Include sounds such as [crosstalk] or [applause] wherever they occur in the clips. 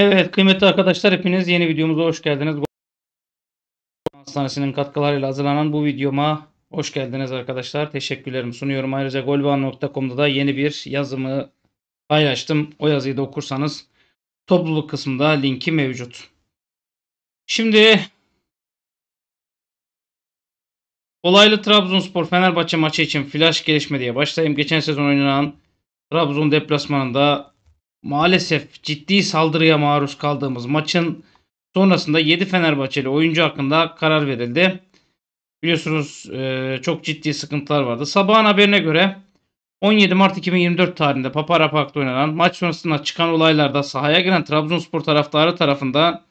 Evet kıymetli arkadaşlar hepiniz yeni videomuza hoş geldiniz. Hastanesi'nin katkılarıyla hazırlanan bu videoma hoş geldiniz arkadaşlar. Teşekkürlerimi sunuyorum. Ayrıca golban.com'da da yeni bir yazımı paylaştım. O yazıyı da okursanız topluluk kısmında linki mevcut. Şimdi olaylı Trabzonspor Fenerbahçe maçı için flash gelişme diye başlayayım. Geçen sezon oynanan Trabzon deplasmanında maalesef ciddi saldırıya maruz kaldığımız maçın sonrasında 7 Fenerbahçeli oyuncu hakkında karar verildi. Biliyorsunuz e, çok ciddi sıkıntılar vardı. Sabahın haberine göre 17 Mart 2024 tarihinde Papara Park'ta oynanan maç sonrasında çıkan olaylarda sahaya giren Trabzonspor taraftarı tarafından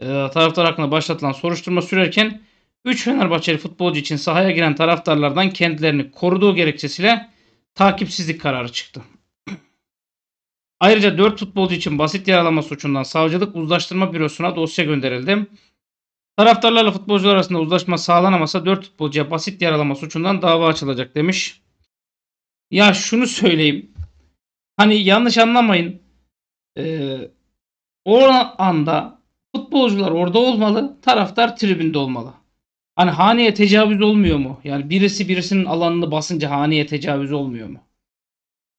e, taraftar hakkında başlatılan soruşturma sürerken 3 Fenerbahçeli futbolcu için sahaya giren taraftarlardan kendilerini koruduğu gerekçesiyle takipsizlik kararı çıktı. Ayrıca 4 futbolcu için basit yaralama suçundan savcılık uzlaştırma bürosuna dosya gönderildi. Taraftarlarla futbolcular arasında uzlaşma sağlanamasa 4 futbolcuya basit yaralama suçundan dava açılacak demiş. Ya şunu söyleyeyim. Hani yanlış anlamayın. Ee, o anda futbolcular orada olmalı. Taraftar tribünde olmalı. Hani haneye tecavüz olmuyor mu? Yani birisi birisinin alanını basınca haneye tecavüz olmuyor mu?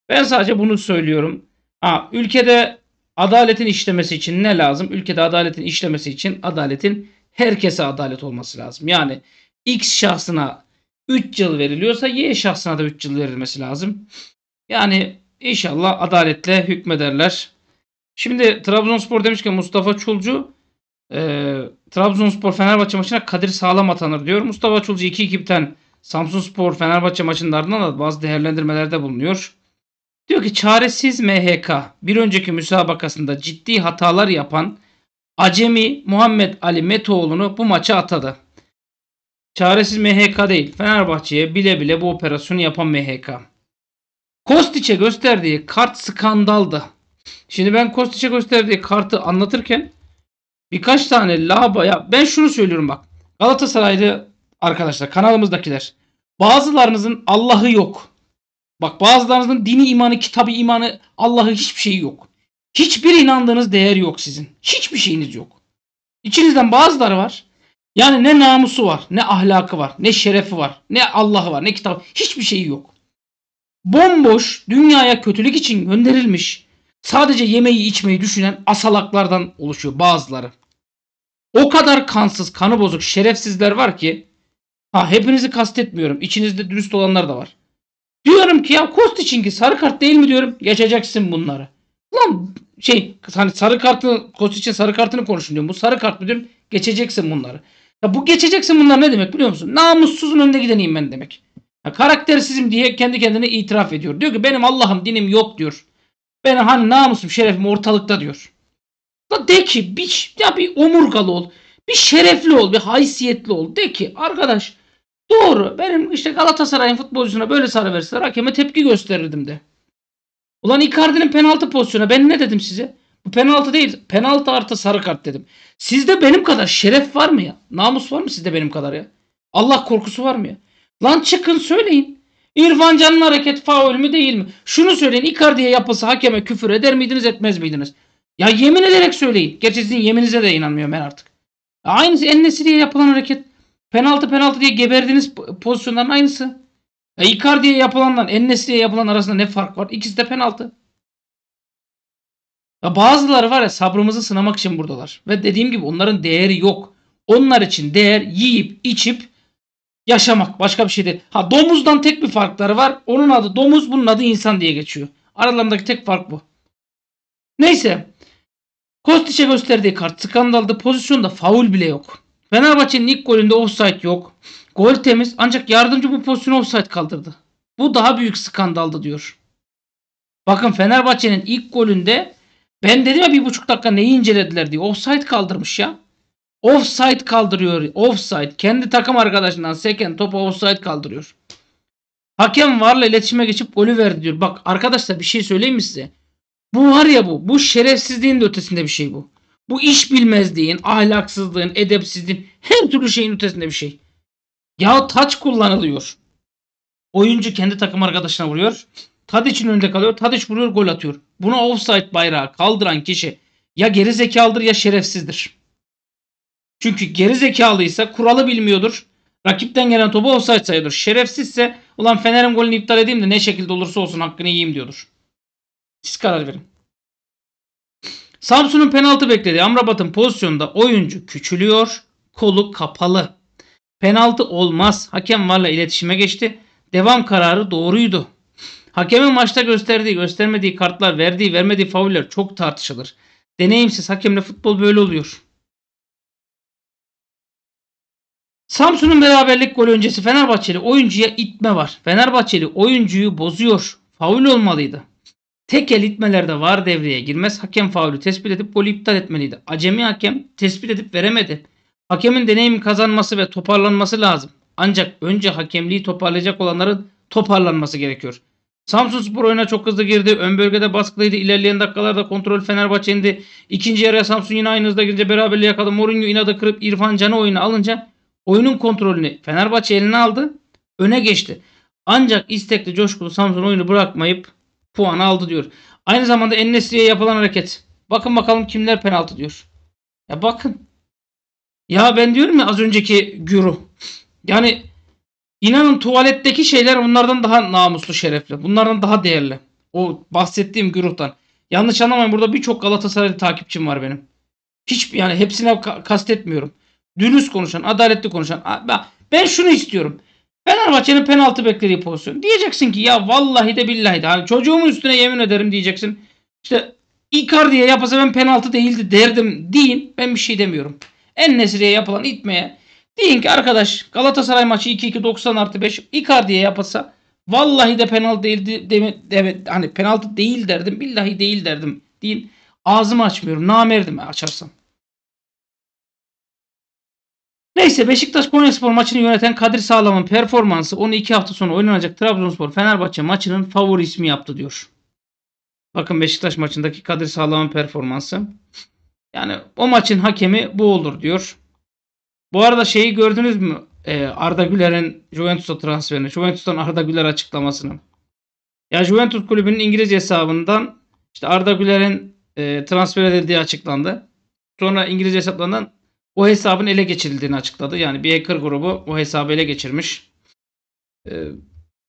Ben sadece bunu söylüyorum. Ha, ülkede adaletin işlemesi için ne lazım? Ülkede adaletin işlemesi için adaletin herkese adalet olması lazım. Yani X şahsına 3 yıl veriliyorsa Y şahsına da 3 yıl verilmesi lazım. Yani inşallah adaletle hükmederler. Şimdi Trabzonspor demişken Mustafa Çulcu e, Trabzonspor Fenerbahçe maçına Kadir Sağlam atanır diyor. Mustafa Çulcu 2-2 biten Samsun Spor Fenerbahçe maçının ardından da bazı değerlendirmelerde bulunuyor. Diyor ki çaresiz MHK bir önceki müsabakasında ciddi hatalar yapan Acemi Muhammed Ali Metoğlu'nu bu maça atadı. Çaresiz MHK değil. Fenerbahçe'ye bile bile bu operasyonu yapan MHK. Kostiç'e gösterdiği kart skandaldı. Şimdi ben Kostiç'e gösterdiği kartı anlatırken birkaç tane laba ya ben şunu söylüyorum bak. Galatasaraylı arkadaşlar kanalımızdakiler bazılarınızın Allah'ı yok. Bak bazılarınızın dini imanı, kitabı imanı, Allah'ı hiçbir şeyi yok. Hiçbir inandığınız değer yok sizin. Hiçbir şeyiniz yok. İçinizden bazıları var. Yani ne namusu var, ne ahlakı var, ne şerefi var, ne Allah'ı var, ne kitabı. Hiçbir şeyi yok. Bomboş, dünyaya kötülük için gönderilmiş, sadece yemeği içmeyi düşünen asalaklardan oluşuyor bazıları. O kadar kansız, kanı bozuk, şerefsizler var ki ha hepinizi kastetmiyorum. İçinizde dürüst olanlar da var. Diyorum ki ya Kostiç'inki sarı kart değil mi diyorum. Geçeceksin bunları. Lan şey hani sarı kartı Kostiç'in sarı kartını konuşun diyorum. Bu sarı kart mı diyorum. Geçeceksin bunları. Ya bu geçeceksin bunlar ne demek biliyor musun? Namussuzun önünde gideneyim ben demek. Ya karaktersizim diye kendi kendine itiraf ediyor. Diyor ki benim Allah'ım dinim yok diyor. Ben hani namusum şerefim ortalıkta diyor. Da de ki bir, ya bir omurgalı ol. Bir şerefli ol. Bir haysiyetli ol. De ki arkadaş Doğru. Benim işte Galatasaray'ın futbolcusuna böyle sarı verseler hakeme tepki gösterirdim de. Ulan Icardi'nin penaltı pozisyonu ben ne dedim size? Bu penaltı değil. Penaltı artı sarı kart dedim. Sizde benim kadar şeref var mı ya? Namus var mı sizde benim kadar ya? Allah korkusu var mı ya? Lan çıkın söyleyin. İrfan Can'ın hareket faul mü değil mi? Şunu söyleyin. Icardi'ye yapılsa hakeme küfür eder miydiniz etmez miydiniz? Ya yemin ederek söyleyin. Gerçi sizin yeminize de inanmıyorum ben artık. Aynısı Ennesi'ye yapılan hareket. Penaltı penaltı diye geberdiğiniz pozisyonların aynısı. Ya Icardi'ye yapılandan Ennesi'ye yapılan arasında ne fark var? İkisi de penaltı. Ya bazıları var ya sabrımızı sınamak için buradalar. Ve dediğim gibi onların değeri yok. Onlar için değer yiyip içip yaşamak. Başka bir şey değil. Ha domuzdan tek bir farkları var. Onun adı domuz bunun adı insan diye geçiyor. Aralarındaki tek fark bu. Neyse. Kostiç'e gösterdiği kart skandalda pozisyonda faul bile yok. Fenerbahçe'nin ilk golünde offside yok. Gol temiz ancak yardımcı bu pozisyonu offside kaldırdı. Bu daha büyük skandaldı diyor. Bakın Fenerbahçe'nin ilk golünde ben dedim ya bir buçuk dakika neyi incelediler diye. Offside kaldırmış ya. Offside kaldırıyor. Offside. Kendi takım arkadaşından seken topu offside kaldırıyor. Hakem varla iletişime geçip golü verdi diyor. Bak arkadaşlar bir şey söyleyeyim mi size? Bu var ya bu. Bu şerefsizliğin de ötesinde bir şey bu. Bu iş bilmezliğin, ahlaksızlığın, edepsizliğin her türlü şeyin ötesinde bir şey. Ya taç kullanılıyor. Oyuncu kendi takım arkadaşına vuruyor. Tadiç'in önünde kalıyor. Tadiç vuruyor gol atıyor. Buna offside bayrağı kaldıran kişi Ya geri zekalıdır ya şerefsizdir. Çünkü geri zekalıysa kuralı bilmiyordur. Rakipten gelen topu offside sayıyordur. Şerefsizse ulan Fener'in golünü iptal edeyim de ne şekilde olursa olsun hakkını yiyeyim diyordur. Siz karar verin. Samsun'un penaltı beklediği Amrabat'ın pozisyonunda oyuncu küçülüyor. Kolu kapalı. Penaltı olmaz. Hakem varla iletişime geçti. Devam kararı doğruydu. Hakemin maçta gösterdiği, göstermediği kartlar, verdiği, vermediği fauller çok tartışılır. Deneyimsiz hakemle futbol böyle oluyor. Samsun'un beraberlik golü öncesi Fenerbahçeli oyuncuya itme var. Fenerbahçeli oyuncuyu bozuyor. Faul olmalıydı. Tek el itmelerde var devreye girmez. Hakem faulü tespit edip golü iptal etmeliydi. Acemi hakem tespit edip veremedi. Hakemin deneyim kazanması ve toparlanması lazım. Ancak önce hakemliği toparlayacak olanların toparlanması gerekiyor. Samsun Spor oyuna çok hızlı girdi. Ön bölgede baskılıydı. İlerleyen dakikalarda kontrol Fenerbahçe'ndi. İkinci yarıya Samsun yine aynı hızda girince beraberliği yakaladı. Mourinho inadı kırıp İrfan Can'ı oyuna alınca oyunun kontrolünü Fenerbahçe eline aldı. Öne geçti. Ancak istekli coşkulu Samsun oyunu bırakmayıp puan aldı diyor. Aynı zamanda Ennesri'ye yapılan hareket. Bakın bakalım kimler penaltı diyor. Ya bakın. Ya ben diyorum ya az önceki Guru. Yani inanın tuvaletteki şeyler onlardan daha namuslu şerefli. Bunlardan daha değerli. O bahsettiğim güruhtan. Yanlış anlamayın burada birçok Galatasaraylı takipçim var benim. Hiç yani hepsine ka- kastetmiyorum. Dürüst konuşan, adaletli konuşan. Ben şunu istiyorum. Fenerbahçe'nin penaltı beklediği pozisyon. Diyeceksin ki ya vallahi de billahi de. Hani çocuğumun üstüne yemin ederim diyeceksin. İşte Icardi'ye yapasa ben penaltı değildi derdim deyin. Ben bir şey demiyorum. En nesiriye yapılan itmeye. Deyin ki arkadaş Galatasaray maçı 2-2 90 artı 5 Icardi'ye yapılsa vallahi de penaltı değildi deme, deme, hani penaltı değil derdim billahi değil derdim deyin. Ağzımı açmıyorum namerdim açarsam. Neyse Beşiktaş Konyaspor maçını yöneten Kadir Sağlam'ın performansı onu iki hafta sonra oynanacak Trabzonspor Fenerbahçe maçının favori ismi yaptı diyor. Bakın Beşiktaş maçındaki Kadir Sağlam'ın performansı. Yani o maçın hakemi bu olur diyor. Bu arada şeyi gördünüz mü? Ee, Arda Güler'in Juventus'a transferini. Juventus'tan Arda Güler açıklamasını. Ya Juventus kulübünün İngiliz hesabından işte Arda Güler'in e, transfer edildiği açıklandı. Sonra İngiliz hesaplarından o hesabın ele geçirildiğini açıkladı. Yani bir hacker grubu o hesabı ele geçirmiş. Ee,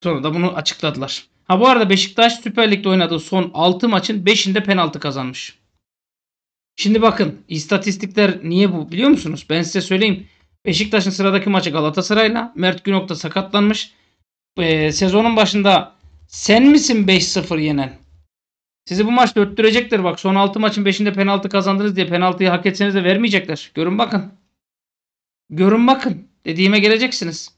sonra da bunu açıkladılar. Ha bu arada Beşiktaş Süper Lig'de oynadığı son 6 maçın 5'inde penaltı kazanmış. Şimdi bakın istatistikler niye bu biliyor musunuz? Ben size söyleyeyim. Beşiktaş'ın sıradaki maçı Galatasaray'la. Mert Günok da sakatlanmış. Ee, sezonun başında sen misin 5-0 yenen? Sizi bu maç dörttürecektir bak. Son 6 maçın 5'inde penaltı kazandınız diye penaltıyı hak etseniz de vermeyecekler. Görün bakın. Görün bakın. Dediğime geleceksiniz.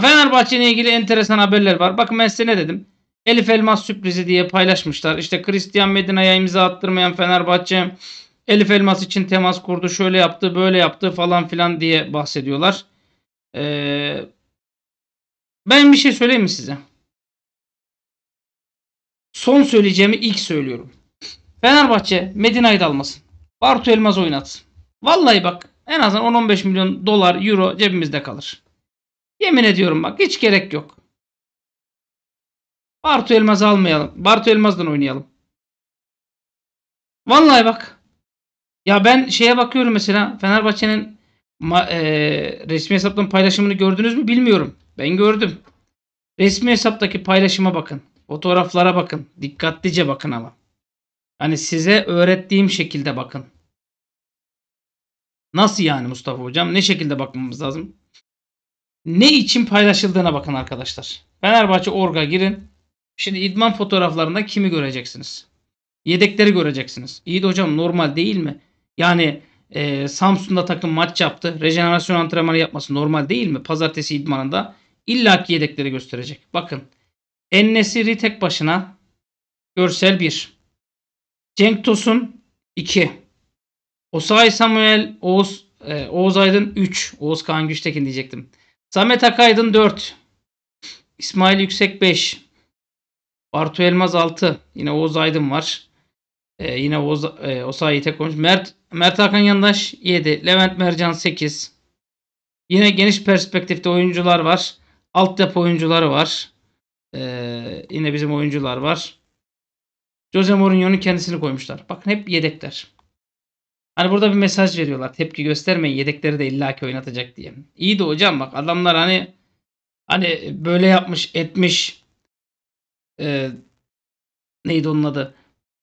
Fenerbahçe ile ilgili enteresan haberler var. Bakın ben size ne dedim. Elif Elmas sürprizi diye paylaşmışlar. İşte Christian Medina'ya imza attırmayan Fenerbahçe Elif Elmas için temas kurdu. Şöyle yaptı, böyle yaptı falan filan diye bahsediyorlar. Ee, ben bir şey söyleyeyim mi size? Son söyleyeceğimi ilk söylüyorum. Fenerbahçe Medina'yı da almasın. Bartu Elmas oynatsın. Vallahi bak en azından 10-15 milyon dolar, euro cebimizde kalır. Yemin ediyorum bak hiç gerek yok. Bartu Elmaz'ı almayalım. Bartu Elmaz'dan oynayalım. Vallahi bak. Ya ben şeye bakıyorum mesela Fenerbahçe'nin e, resmi hesaptan paylaşımını gördünüz mü bilmiyorum. Ben gördüm. Resmi hesaptaki paylaşıma bakın. Fotoğraflara bakın. Dikkatlice bakın ama. Hani size öğrettiğim şekilde bakın. Nasıl yani Mustafa hocam? Ne şekilde bakmamız lazım? Ne için paylaşıldığına bakın arkadaşlar. Fenerbahçe Org'a girin. Şimdi idman fotoğraflarında kimi göreceksiniz? Yedekleri göreceksiniz. İyi de hocam normal değil mi? Yani e, Samsun'da takım maç yaptı. Rejenerasyon antrenmanı yapması normal değil mi? Pazartesi idmanında illaki yedekleri gösterecek. Bakın. Ennesiri tek başına görsel 1. Cenk Tosun 2. Osay Samuel Oğuz, e, Oğuz Aydın 3. Oğuz Kaan Güçtekin diyecektim. Samet Akaydın 4. İsmail Yüksek 5. Bartu Elmaz 6. Yine Oğuz Aydın var. Ee, yine Oğuz, e, Osayi tek konuş. Mert, Mert Hakan Yandaş 7. Levent Mercan 8. Yine geniş perspektifte oyuncular var. Altyapı oyuncuları var. Ee, yine bizim oyuncular var. Jose Mourinho'nun kendisini koymuşlar. Bakın hep yedekler. Hani burada bir mesaj veriyorlar. Tepki göstermeyin. Yedekleri de illaki oynatacak diye. İyi de hocam bak adamlar hani hani böyle yapmış etmiş e, neydi onun adı?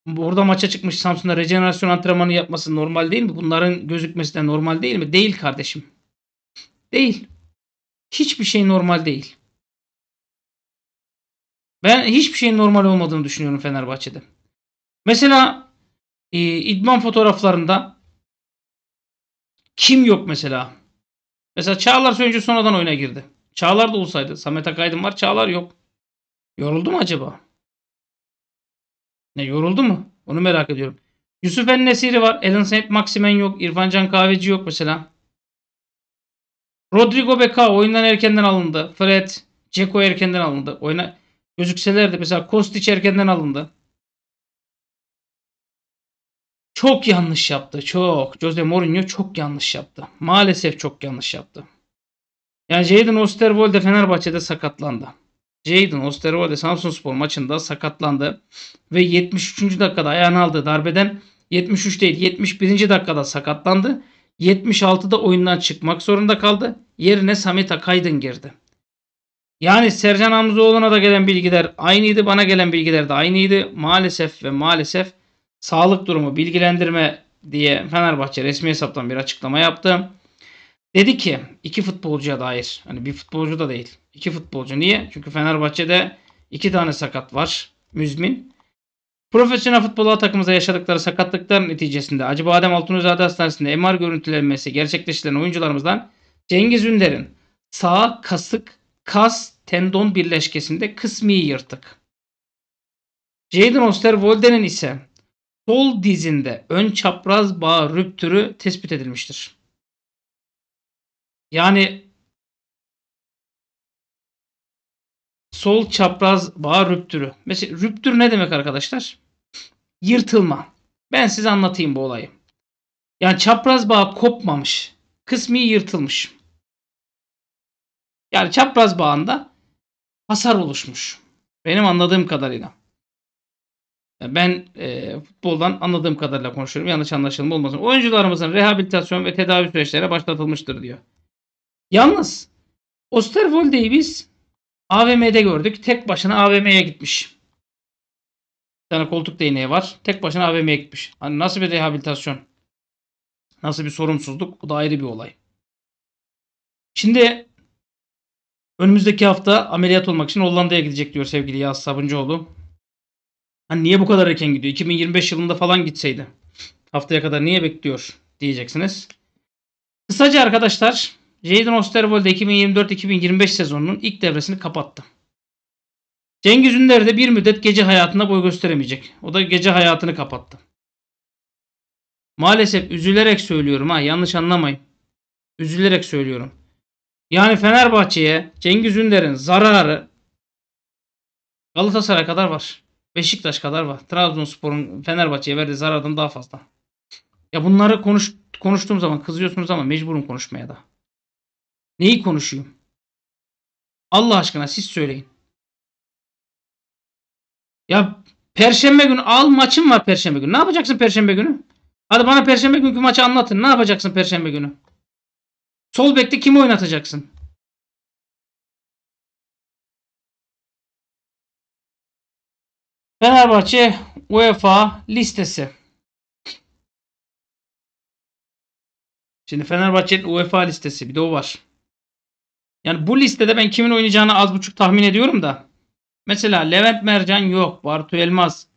Burada maça çıkmış Samsun'da rejenerasyon antrenmanı yapması normal değil mi? Bunların gözükmesi de normal değil mi? Değil kardeşim. Değil. Hiçbir şey normal değil. Ben hiçbir şeyin normal olmadığını düşünüyorum Fenerbahçe'de. Mesela e, idman fotoğraflarında kim yok mesela? Mesela Çağlar Söyüncü sonradan oyuna girdi. Çağlar da olsaydı. Samet Akaydın var. Çağlar yok. Yoruldu mu acaba? Ne yoruldu mu? Onu merak ediyorum. Yusuf Ennesiri var. Alan Saint Maximen yok. İrfan Can Kahveci yok mesela. Rodrigo Beka oyundan erkenden alındı. Fred, Ceko erkenden alındı. Oyuna gözükselerdi mesela Kostic erkenden alındı. Çok yanlış yaptı. Çok. Jose Mourinho çok yanlış yaptı. Maalesef çok yanlış yaptı. Yani Jadon Osterwolde Fenerbahçe'de sakatlandı. Jadon Osterwolde Samsunspor maçında sakatlandı. Ve 73. dakikada ayağını aldığı darbeden 73 değil 71. dakikada sakatlandı. 76'da oyundan çıkmak zorunda kaldı. Yerine Samet Akaydın girdi. Yani Sercan Hamzoğlu'na da gelen bilgiler aynıydı. Bana gelen bilgiler de aynıydı. Maalesef ve maalesef sağlık durumu bilgilendirme diye Fenerbahçe resmi hesaptan bir açıklama yaptı. Dedi ki iki futbolcuya dair hani bir futbolcu da değil iki futbolcu niye? Çünkü Fenerbahçe'de iki tane sakat var müzmin. Profesyonel futbol takımımıza yaşadıkları sakatlıklar neticesinde Acıbadem Altunizade Hastanesi'nde MR görüntülenmesi gerçekleştirilen oyuncularımızdan Cengiz Ünder'in sağ kasık kas tendon birleşkesinde kısmi yırtık. Jadon Osterwolde'nin ise sol dizinde ön çapraz bağ rüptürü tespit edilmiştir. Yani sol çapraz bağ rüptürü. Mesela rüptür ne demek arkadaşlar? Yırtılma. Ben size anlatayım bu olayı. Yani çapraz bağ kopmamış. Kısmi yırtılmış. Yani çapraz bağında hasar oluşmuş. Benim anladığım kadarıyla. Ben e, futboldan anladığım kadarıyla konuşuyorum. Yanlış anlaşılma olmasın. Oyuncularımızın rehabilitasyon ve tedavi süreçleri başlatılmıştır diyor. Yalnız Osterwolde'yi biz AVM'de gördük. Tek başına AVM'ye gitmiş. Bir tane koltuk değneği var. Tek başına AVM'ye gitmiş. Hani nasıl bir rehabilitasyon? Nasıl bir sorumsuzluk? Bu da ayrı bir olay. Şimdi önümüzdeki hafta ameliyat olmak için Hollanda'ya gidecek diyor sevgili Yağız Sabuncuoğlu. Hani niye bu kadar erken gidiyor? 2025 yılında falan gitseydi. Haftaya kadar niye bekliyor diyeceksiniz. Kısaca arkadaşlar Jadon Osterwolde 2024-2025 sezonunun ilk devresini kapattı. Cengiz Ünder de bir müddet gece hayatında boy gösteremeyecek. O da gece hayatını kapattı. Maalesef üzülerek söylüyorum ha yanlış anlamayın. Üzülerek söylüyorum. Yani Fenerbahçe'ye Cengiz Ünder'in zararı Galatasaray kadar var. Beşiktaş kadar var. Trabzonspor'un Fenerbahçe'ye verdiği zarardan daha fazla. Ya bunları konuş, konuştuğum zaman kızıyorsunuz ama mecburum konuşmaya da. Neyi konuşayım? Allah aşkına siz söyleyin. Ya Perşembe günü al maçım var Perşembe günü. Ne yapacaksın Perşembe günü? Hadi bana Perşembe günkü maçı anlatın. Ne yapacaksın Perşembe günü? Sol bekte kimi oynatacaksın? Fenerbahçe UEFA listesi. Şimdi Fenerbahçe'nin UEFA listesi bir de o var. Yani bu listede ben kimin oynayacağını az buçuk tahmin ediyorum da. Mesela Levent Mercan yok. Bartu Elmaz.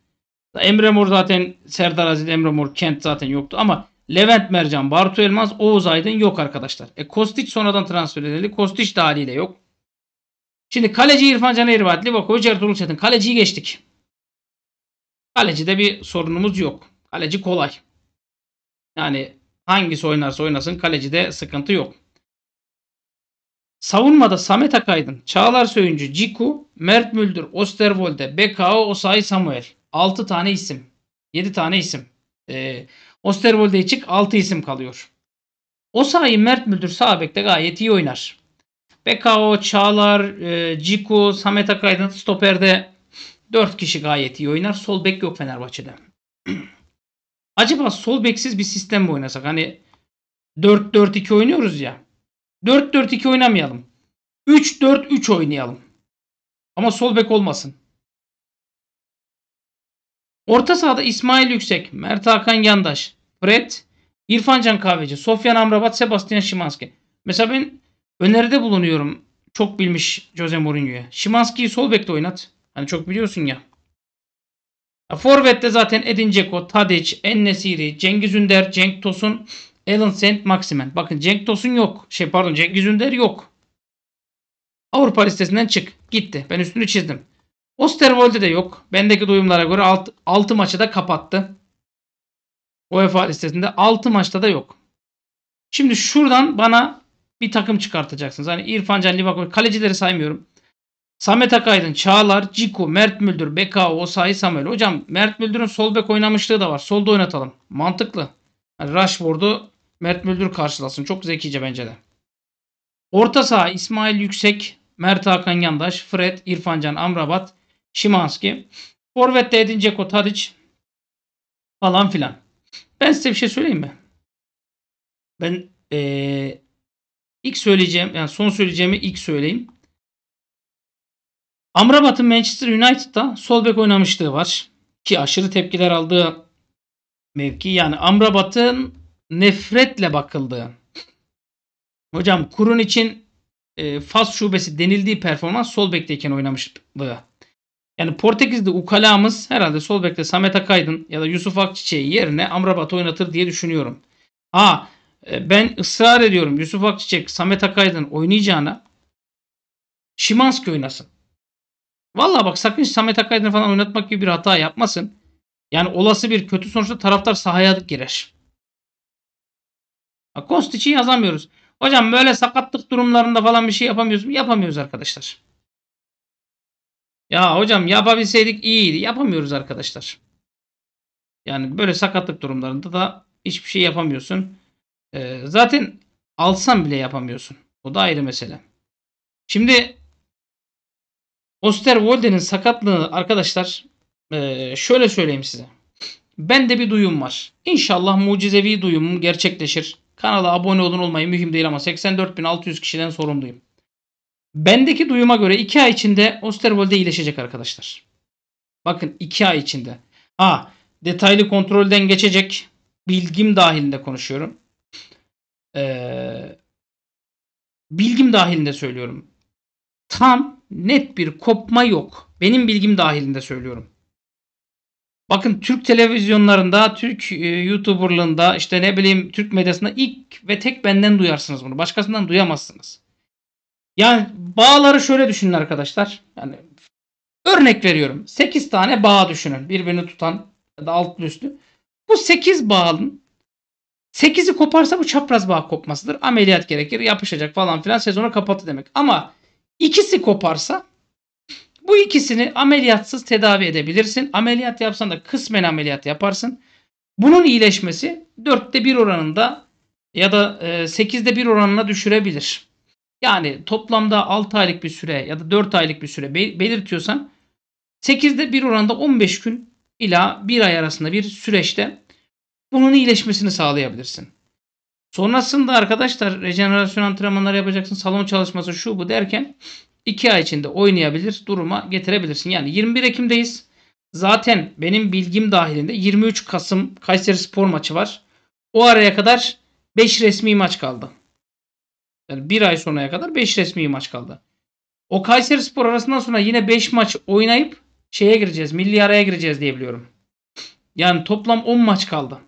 Emre Mor zaten Serdar Aziz, Emre Mor, Kent zaten yoktu ama Levent Mercan, Bartu Elmaz, Oğuz Aydın yok arkadaşlar. E Kostic sonradan transfer edildi. Kostic de haliyle yok. Şimdi kaleci İrfan Can Eğribat, Livakovic, Ertuğrul Çetin. Kaleciyi geçtik. Kalecide bir sorunumuz yok. Kaleci kolay. Yani hangisi oynarsa oynasın kalecide sıkıntı yok. Savunmada Samet Akaydın, Çağlar Söyüncü, Ciku, Mert Müldür, Osterwolde, BKO, Osayi Samuel. 6 tane isim. 7 tane isim. Ee, Osterwolde'yi çık 6 isim kalıyor. Osayi Mert Müldür sağ bekte gayet iyi oynar. BKO, Çağlar, e, Ciku, Samet Akaydın stoperde 4 kişi gayet iyi oynar. Sol bek yok Fenerbahçe'de. [clears throat] Acaba sol beksiz bir sistem mi oynasak? Hani 4-4-2 oynuyoruz ya. 4-4-2 oynamayalım. 3-4-3 oynayalım. Ama sol bek olmasın. Orta sahada İsmail Yüksek, Mert Hakan Yandaş, Fred, İrfan Can Kahveci, Sofyan Amrabat, Sebastian Szymanski. Mesela ben öneride bulunuyorum. Çok bilmiş Jose Mourinho'ya. Szymanski'yi sol bekte oynat. Hani çok biliyorsun ya. ya Forvet'te zaten Edin Dzeko, Tadic, Ennesiri, Cengiz Ünder, Cenk Tosun, Alan Saint Maximen. Bakın Cenk Tosun yok. Şey pardon Cengiz Ünder yok. Avrupa listesinden çık. Gitti. Ben üstünü çizdim. Osterwolde de yok. Bendeki duyumlara göre 6 maçı da kapattı. UEFA listesinde 6 maçta da yok. Şimdi şuradan bana bir takım çıkartacaksınız. Hani İrfan Can, Livakovic kalecileri saymıyorum. Samet Akaydın, Çağlar, Ciku, Mert Müldür, Beka, Osayi, Samuel. Hocam Mert Müldür'ün sol bek oynamışlığı da var. Solda oynatalım. Mantıklı. Yani Rashford'u Mert Müldür karşılasın. Çok zekice bence de. Orta saha İsmail Yüksek, Mert Hakan Yandaş, Fred, İrfan Can, Amrabat, Şimanski. Forvet'te Edin Dzeko, Tadic falan filan. Ben size bir şey söyleyeyim mi? Ben ee, ilk söyleyeceğim yani son söyleyeceğimi ilk söyleyeyim. Amrabat'ın Manchester United'da sol bek oynamışlığı var. Ki aşırı tepkiler aldığı mevki. Yani Amrabat'ın nefretle bakıldığı. Hocam kurun için e, Fas şubesi denildiği performans sol bekteyken oynamışlığı. Yani Portekiz'de ukalamız herhalde sol bekte Samet Akaydın ya da Yusuf Akçiçek'i yerine Amrabat oynatır diye düşünüyorum. Ha ben ısrar ediyorum Yusuf Akçiçek Samet Akaydın oynayacağına Şimanski oynasın. Valla bak sakın Samet Akaydın falan oynatmak gibi bir hata yapmasın. Yani olası bir kötü sonuçta taraftar sahaya girer. Kostic'i yazamıyoruz. Hocam böyle sakatlık durumlarında falan bir şey yapamıyoruz? Yapamıyoruz arkadaşlar. Ya hocam yapabilseydik iyiydi. Yapamıyoruz arkadaşlar. Yani böyle sakatlık durumlarında da hiçbir şey yapamıyorsun. Ee, zaten alsan bile yapamıyorsun. O da ayrı mesele. Şimdi Osterwolde'nin sakatlığı arkadaşlar e, şöyle söyleyeyim size. Bende bir duyum var. İnşallah mucizevi duyumum gerçekleşir. Kanala abone olun olmayı mühim değil ama 84.600 kişiden sorumluyum. Bendeki duyuma göre 2 ay içinde Osterwolde iyileşecek arkadaşlar. Bakın 2 ay içinde. Ha detaylı kontrolden geçecek. Bilgim dahilinde konuşuyorum. Ee, bilgim dahilinde söylüyorum. Tam net bir kopma yok. Benim bilgim dahilinde söylüyorum. Bakın Türk televizyonlarında, Türk e, YouTuber'lığında, işte ne bileyim Türk medyasında ilk ve tek benden duyarsınız bunu. Başkasından duyamazsınız. Yani bağları şöyle düşünün arkadaşlar. Yani örnek veriyorum. 8 tane bağ düşünün. Birbirini tutan ya da altlı üstlü. Bu 8 bağın 8'i koparsa bu çapraz bağ kopmasıdır. Ameliyat gerekir. Yapışacak falan filan sezonu kapattı demek. Ama ikisi koparsa bu ikisini ameliyatsız tedavi edebilirsin. Ameliyat yapsan da kısmen ameliyat yaparsın. Bunun iyileşmesi 4'te 1 oranında ya da 8'de e, 1 oranına düşürebilir. Yani toplamda 6 aylık bir süre ya da 4 aylık bir süre belirtiyorsan 8'de 1 oranda 15 gün ila 1 ay arasında bir süreçte bunun iyileşmesini sağlayabilirsin. Sonrasında arkadaşlar rejenerasyon antrenmanları yapacaksın. Salon çalışması şu bu derken 2 ay içinde oynayabilir duruma getirebilirsin. Yani 21 Ekim'deyiz. Zaten benim bilgim dahilinde 23 Kasım Kayseri Spor maçı var. O araya kadar 5 resmi maç kaldı. Yani bir ay sonraya kadar 5 resmi maç kaldı. O Kayseri Spor arasından sonra yine 5 maç oynayıp şeye gireceğiz. Milli araya gireceğiz diye biliyorum. Yani toplam 10 maç kaldı.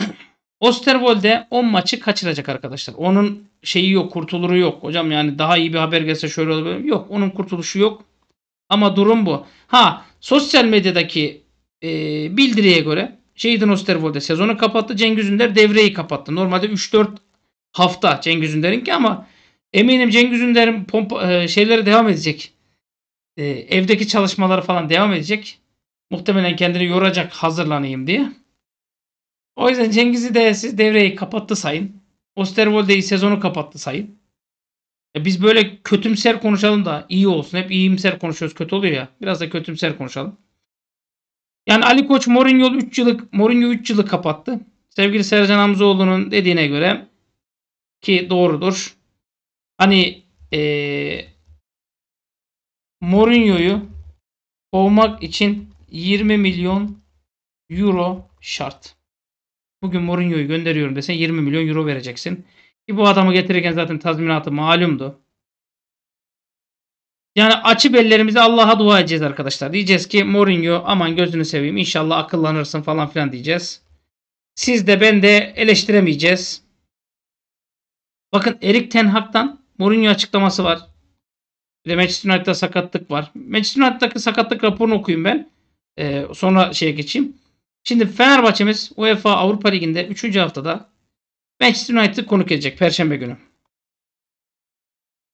[clears throat] Osterwolde 10 maçı kaçıracak arkadaşlar. Onun şeyi yok, kurtuluru yok. Hocam yani daha iyi bir haber gelse şöyle olur. Yok, onun kurtuluşu yok. Ama durum bu. Ha, sosyal medyadaki e, bildiriye göre Şeyden Osterwolde sezonu kapattı. Cengiz Ünder devreyi kapattı. Normalde 3-4 hafta Cengiz Ünder'inki ama eminim Cengiz Ünder'in pompa, e, şeyleri devam edecek. E, evdeki çalışmaları falan devam edecek. Muhtemelen kendini yoracak hazırlanayım diye. O yüzden Cengiz'i de siz devreyi kapattı sayın. Osterwolde'yi sezonu kapattı sayın. E biz böyle kötümser konuşalım da iyi olsun. Hep iyimser konuşuyoruz. Kötü oluyor ya. Biraz da kötümser konuşalım. Yani Ali Koç Mourinho 3 yıllık Mourinho 3 yılı kapattı. Sevgili Sercan Hamzoğlu'nun dediğine göre ki doğrudur. Hani eee Mourinho'yu kovmak için 20 milyon euro şart. Bugün Mourinho'yu gönderiyorum desen 20 milyon euro vereceksin. Ki bu adamı getirirken zaten tazminatı malumdu. Yani açıp ellerimizi Allah'a dua edeceğiz arkadaşlar. Diyeceğiz ki Mourinho aman gözünü seveyim inşallah akıllanırsın falan filan diyeceğiz. Siz de ben de eleştiremeyeceğiz. Bakın Erik Ten Hag'dan Mourinho açıklaması var. Bir de Manchester United'da sakatlık var. Manchester United'daki sakatlık raporunu okuyayım ben. Ee, sonra şeye geçeyim. Şimdi Fenerbahçe'miz UEFA Avrupa Ligi'nde 3. haftada Manchester United'ı konuk edecek Perşembe günü.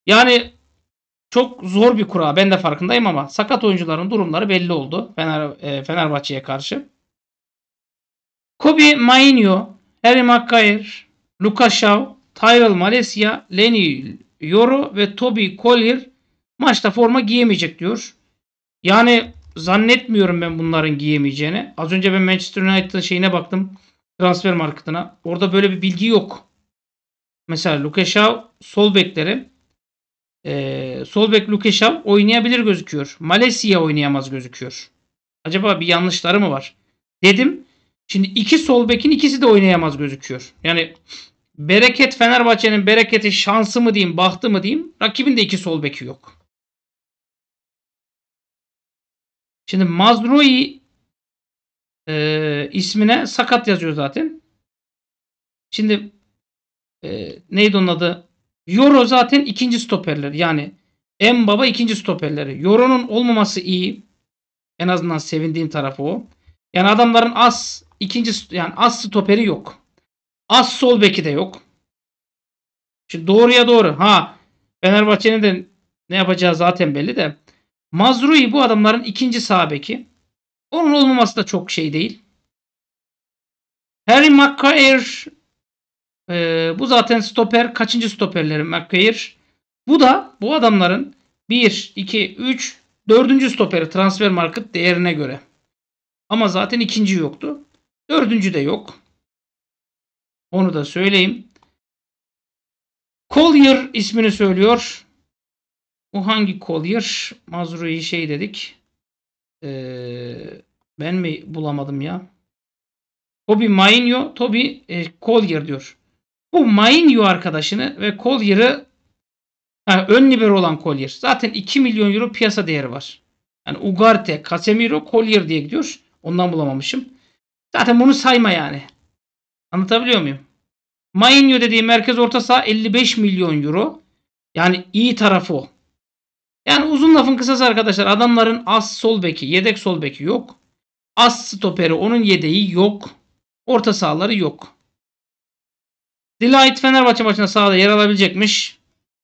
Yani çok zor bir kura. Ben de farkındayım ama sakat oyuncuların durumları belli oldu Fener, e, Fenerbahçe'ye karşı. Kobe Mainio, Harry Maguire, Lucas Shaw, Tyrell Malaysia, Lenny Yoro ve Toby Collier maçta forma giyemeyecek diyor. Yani zannetmiyorum ben bunların giyemeyeceğini. Az önce ben Manchester United'ın şeyine baktım. Transfer marketına. Orada böyle bir bilgi yok. Mesela Shaw sol bekleri ee, sol bek Luke oynayabilir gözüküyor. Malaysia oynayamaz gözüküyor. Acaba bir yanlışları mı var? Dedim. Şimdi iki sol bekin ikisi de oynayamaz gözüküyor. Yani bereket Fenerbahçe'nin bereketi şansı mı diyeyim, bahtı mı diyeyim. Rakibin de iki sol beki yok. Şimdi Mazrui e, ismine sakat yazıyor zaten. Şimdi e, neydi onun adı? Euro zaten ikinci stoperleri. Yani en baba ikinci stoperleri. Euro'nun olmaması iyi. En azından sevindiğim tarafı o. Yani adamların az ikinci yani az stoperi yok. Az sol beki de yok. Şimdi doğruya doğru. Ha Fenerbahçe'nin de ne yapacağı zaten belli de. Mazrui bu adamların ikinci sağ beki. Onun olmaması da çok şey değil. Harry Maguire ee, bu zaten stoper. Kaçıncı stoperleri McQuarrie. Bu da bu adamların 1, 2, 3, 4. stoperi transfer market değerine göre. Ama zaten ikinci yoktu. Dördüncü de yok. Onu da söyleyeyim. Collier ismini söylüyor. Bu hangi Collier? Mazrui şey dedik. Ee, ben mi bulamadım ya? Toby Mainio, Toby e, Collier diyor. Bu Mainio arkadaşını ve Collier'ı yani ön libero olan Collier. Zaten 2 milyon euro piyasa değeri var. Yani Ugarte, Casemiro, Collier diye gidiyor. Ondan bulamamışım. Zaten bunu sayma yani. Anlatabiliyor muyum? Mainio dediği merkez orta saha 55 milyon euro. Yani iyi tarafı o. Yani uzun lafın kısası arkadaşlar adamların az sol beki, yedek sol beki yok. Az stoperi onun yedeği yok. Orta sahaları yok. Delight Fenerbahçe maçında sahada yer alabilecekmiş.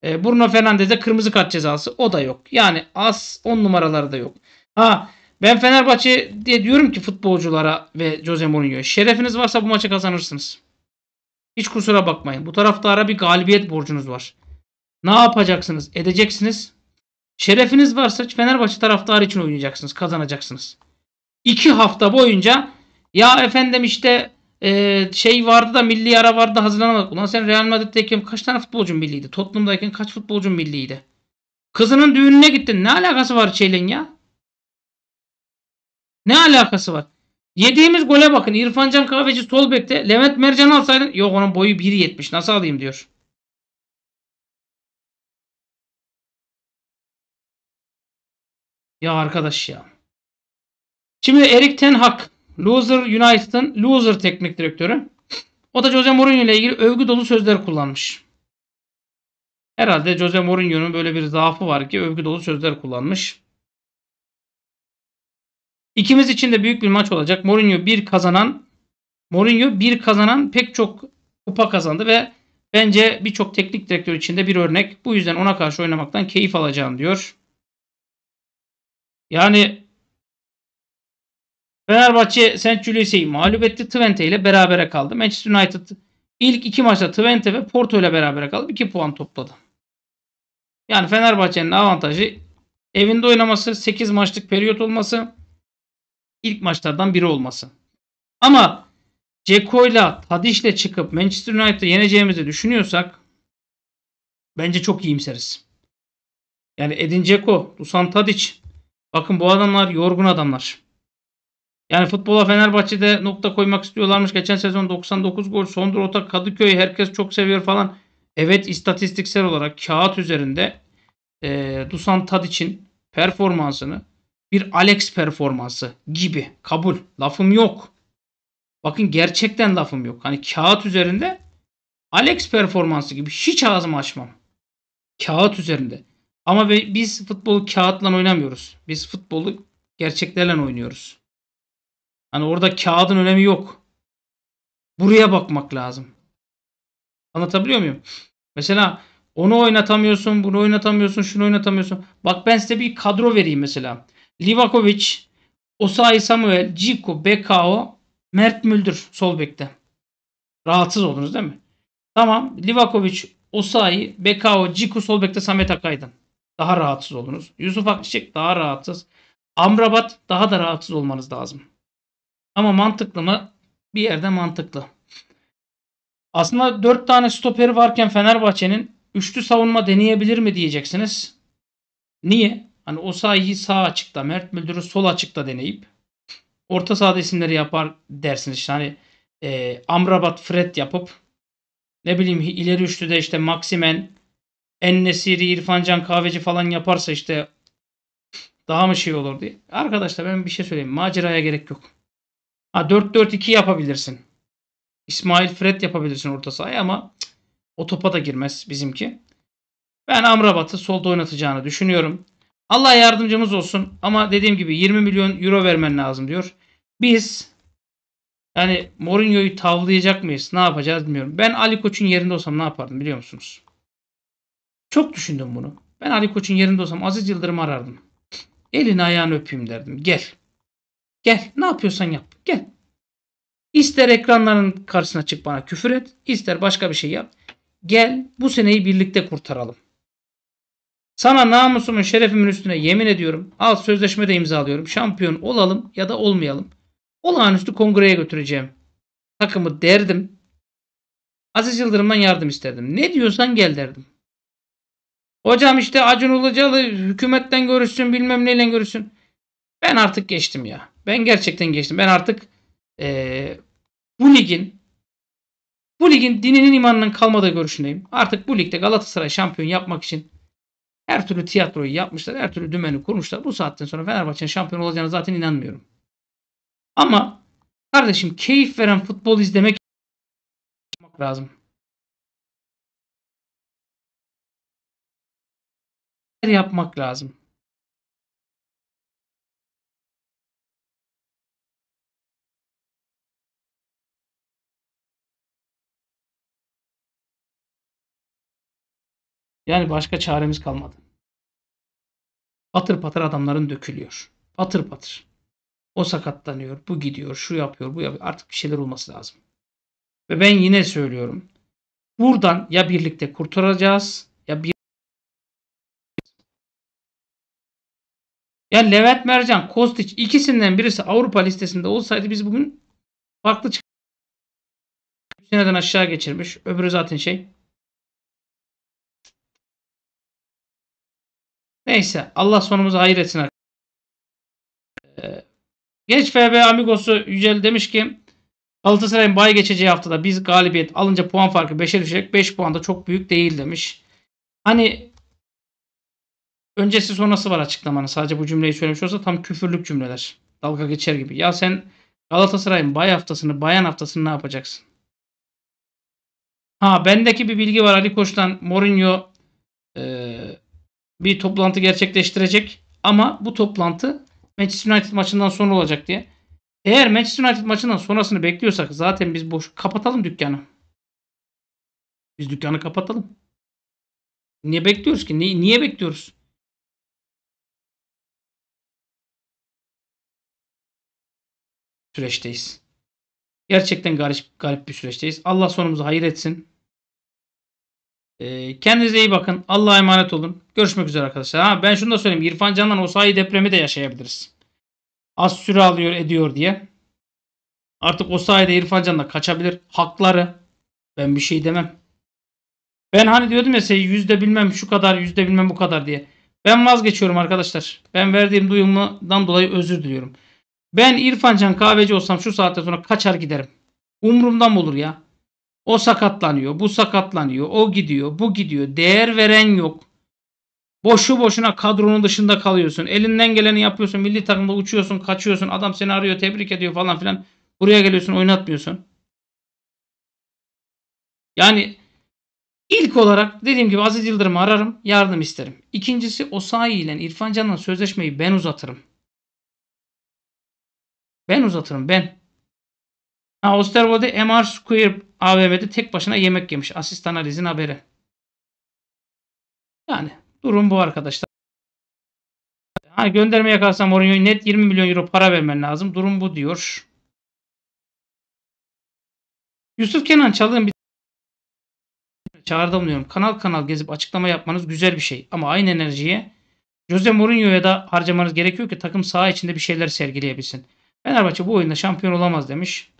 E, Bruno Fernandes'e kırmızı kart cezası. O da yok. Yani az 10 numaraları da yok. Ha ben Fenerbahçe diye diyorum ki futbolculara ve Jose Mourinho'ya şerefiniz varsa bu maçı kazanırsınız. Hiç kusura bakmayın. Bu taraftara bir galibiyet borcunuz var. Ne yapacaksınız? Edeceksiniz. Şerefiniz varsa Fenerbahçe taraftarı için oynayacaksınız. Kazanacaksınız. İki hafta boyunca ya efendim işte e, şey vardı da milli ara vardı hazırlanamadık. Ulan sen Real Madrid'deyken kaç tane futbolcun milliydi? Tottenham'dayken kaç futbolcun milliydi? Kızının düğününe gittin. Ne alakası var şeyle ya? Ne alakası var? Yediğimiz gole bakın. İrfan Can Kahveci sol bekte. Levent Mercan alsaydın. Yok onun boyu 1.70. Nasıl alayım diyor. Ya arkadaş ya. Şimdi Erik Ten Hag Loser United'ın loser teknik direktörü. O da Jose Mourinho ile ilgili övgü dolu sözler kullanmış. Herhalde Jose Mourinho'nun böyle bir zaafı var ki övgü dolu sözler kullanmış. İkimiz için de büyük bir maç olacak. Mourinho bir kazanan Mourinho bir kazanan pek çok kupa kazandı ve bence birçok teknik direktör için de bir örnek. Bu yüzden ona karşı oynamaktan keyif alacağım diyor. Yani Fenerbahçe St. Julius'i mağlup etti. Twente ile berabere kaldı. Manchester United ilk iki maçta Twente ve Porto ile berabere kaldı. 2 puan topladı. Yani Fenerbahçe'nin avantajı evinde oynaması, 8 maçlık periyot olması, ilk maçlardan biri olması. Ama Ceko'yla Tadiş'le çıkıp Manchester United'ı yeneceğimizi düşünüyorsak bence çok iyimseriz. Yani Edin Dzeko, Dusan Tadic. Bakın bu adamlar yorgun adamlar. Yani futbola Fenerbahçe'de nokta koymak istiyorlarmış. Geçen sezon 99 gol, Sondrota, Kadıköy herkes çok seviyor falan. Evet istatistiksel olarak kağıt üzerinde e, Dusan Tadic'in performansını bir Alex performansı gibi kabul. Lafım yok. Bakın gerçekten lafım yok. Hani kağıt üzerinde Alex performansı gibi hiç ağzımı açmam. Kağıt üzerinde. Ama biz futbolu kağıtla oynamıyoruz. Biz futbolu gerçeklerle oynuyoruz. Hani orada kağıdın önemi yok. Buraya bakmak lazım. Anlatabiliyor muyum? Mesela onu oynatamıyorsun, bunu oynatamıyorsun, şunu oynatamıyorsun. Bak ben size bir kadro vereyim mesela. Livakovic, Osayi Samuel, Ciku, Bekao, Mert Müldür sol bekte. Rahatsız oldunuz değil mi? Tamam. Livakovic, Osayi, Bekao, Ciku sol bekte Samet Akaydın. Daha rahatsız oldunuz. Yusuf Akçiçek daha rahatsız. Amrabat daha da rahatsız olmanız lazım. Ama mantıklı mı? Bir yerde mantıklı. Aslında 4 tane stoperi varken Fenerbahçe'nin üçlü savunma deneyebilir mi diyeceksiniz. Niye? Hani o sahayı sağ açıkta, Mert Müldür'ü sol açıkta deneyip orta sahada isimleri yapar dersiniz. İşte hani e, Amrabat, Fred yapıp ne bileyim ileri üçlüde işte Maximen, Ennesiri, İrfancan Kahveci falan yaparsa işte daha mı şey olur diye. Arkadaşlar ben bir şey söyleyeyim. Maceraya gerek yok. Ha 4-4-2 yapabilirsin. İsmail Fred yapabilirsin orta sahaya ama o topa da girmez bizimki. Ben Amrabat'ı solda oynatacağını düşünüyorum. Allah yardımcımız olsun ama dediğim gibi 20 milyon euro vermen lazım diyor. Biz yani Mourinho'yu tavlayacak mıyız? Ne yapacağız bilmiyorum. Ben Ali Koç'un yerinde olsam ne yapardım biliyor musunuz? Çok düşündüm bunu. Ben Ali Koç'un yerinde olsam Aziz Yıldırım'ı arardım. Elini ayağını öpeyim derdim. Gel. Gel. Ne yapıyorsan yap. Gel. İster ekranların karşısına çık bana küfür et. ister başka bir şey yap. Gel bu seneyi birlikte kurtaralım. Sana namusumun şerefimin üstüne yemin ediyorum. Al sözleşme de imzalıyorum. Şampiyon olalım ya da olmayalım. Olağanüstü kongreye götüreceğim. Takımı derdim. Aziz Yıldırım'dan yardım isterdim. Ne diyorsan gel derdim. Hocam işte Acun Ilıcalı hükümetten görüşsün bilmem neyle görüşsün. Ben artık geçtim ya. Ben gerçekten geçtim. Ben artık eee, bu ligin bu ligin dininin imanının kalmadığı görüşündeyim. Artık bu ligde Galatasaray şampiyon yapmak için her türlü tiyatroyu yapmışlar. Her türlü dümeni kurmuşlar. Bu saatten sonra Fenerbahçe'nin şampiyon olacağına zaten inanmıyorum. Ama kardeşim keyif veren futbol izlemek lazım. yapmak lazım. Yani başka çaremiz kalmadı. Patır patır adamların dökülüyor. Patır patır. O sakatlanıyor, bu gidiyor, şu yapıyor, bu yapıyor. Artık bir şeyler olması lazım. Ve ben yine söylüyorum. Buradan ya birlikte kurtaracağız ya bir ya Levent Mercan, Kostić ikisinden birisi Avrupa listesinde olsaydı biz bugün farklı çık seneden aşağı geçirmiş. Öbürü zaten şey. Neyse Allah sonumuzu hayır etsin. Ee, Genç FB Amigos'u Yücel demiş ki Galatasaray'ın bay geçeceği haftada biz galibiyet alınca puan farkı 5'e düşecek. 5 puan da çok büyük değil demiş. Hani öncesi sonrası var açıklamanın. Sadece bu cümleyi söylemiş olsa tam küfürlük cümleler. Dalga geçer gibi. Ya sen Galatasaray'ın bay haftasını, bayan haftasını ne yapacaksın? Ha bendeki bir bilgi var Ali Koç'tan Mourinho eee bir toplantı gerçekleştirecek. Ama bu toplantı Manchester United maçından sonra olacak diye. Eğer Manchester United maçından sonrasını bekliyorsak zaten biz boş kapatalım dükkanı. Biz dükkanı kapatalım. Niye bekliyoruz ki? Niye, niye bekliyoruz? Süreçteyiz. Gerçekten garip, garip bir süreçteyiz. Allah sonumuzu hayır etsin. Ee, kendinize iyi bakın. Allah'a emanet olun. Görüşmek üzere arkadaşlar. Ha, ben şunu da söyleyeyim. İrfan Can'dan o sahi depremi de yaşayabiliriz. Az süre alıyor ediyor diye. Artık o sayede İrfan Can da kaçabilir. Hakları. Ben bir şey demem. Ben hani diyordum ya size yüzde bilmem şu kadar yüzde bilmem bu kadar diye. Ben vazgeçiyorum arkadaşlar. Ben verdiğim duyumdan dolayı özür diliyorum. Ben İrfan Can kahveci olsam şu saatte sonra kaçar giderim. Umurumdan olur ya? O sakatlanıyor, bu sakatlanıyor, o gidiyor, bu gidiyor. Değer veren yok. Boşu boşuna kadronun dışında kalıyorsun. Elinden geleni yapıyorsun. Milli takımda uçuyorsun, kaçıyorsun. Adam seni arıyor, tebrik ediyor falan filan. Buraya geliyorsun, oynatmıyorsun. Yani ilk olarak dediğim gibi Aziz Yıldırım'ı ararım, yardım isterim. İkincisi Osayi ile İrfan Can'la sözleşmeyi ben uzatırım. Ben uzatırım ben. Ha, Osterwolde MR Square AVM'de tek başına yemek yemiş. Asist analizin haberi. Yani durum bu arkadaşlar. Ha, göndermeye kalksam Mourinho'ya net 20 milyon euro para vermen lazım. Durum bu diyor. Yusuf Kenan Çalık'ın bir çağrıda bulunuyorum. Kanal kanal gezip açıklama yapmanız güzel bir şey. Ama aynı enerjiye Jose Mourinho'ya da harcamanız gerekiyor ki takım saha içinde bir şeyler sergileyebilsin. Fenerbahçe bu oyunda şampiyon olamaz demiş.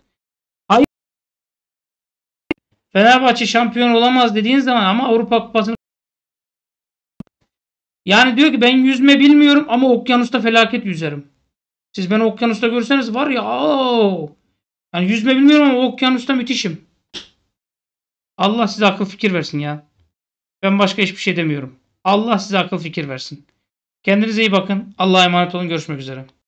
Fenerbahçe şampiyon olamaz dediğin zaman ama Avrupa Kupası'nı yani diyor ki ben yüzme bilmiyorum ama okyanusta felaket yüzerim. Siz beni okyanusta görseniz var ya oo. Yani yüzme bilmiyorum ama okyanusta müthişim. Allah size akıl fikir versin ya. Ben başka hiçbir şey demiyorum. Allah size akıl fikir versin. Kendinize iyi bakın. Allah'a emanet olun. Görüşmek üzere.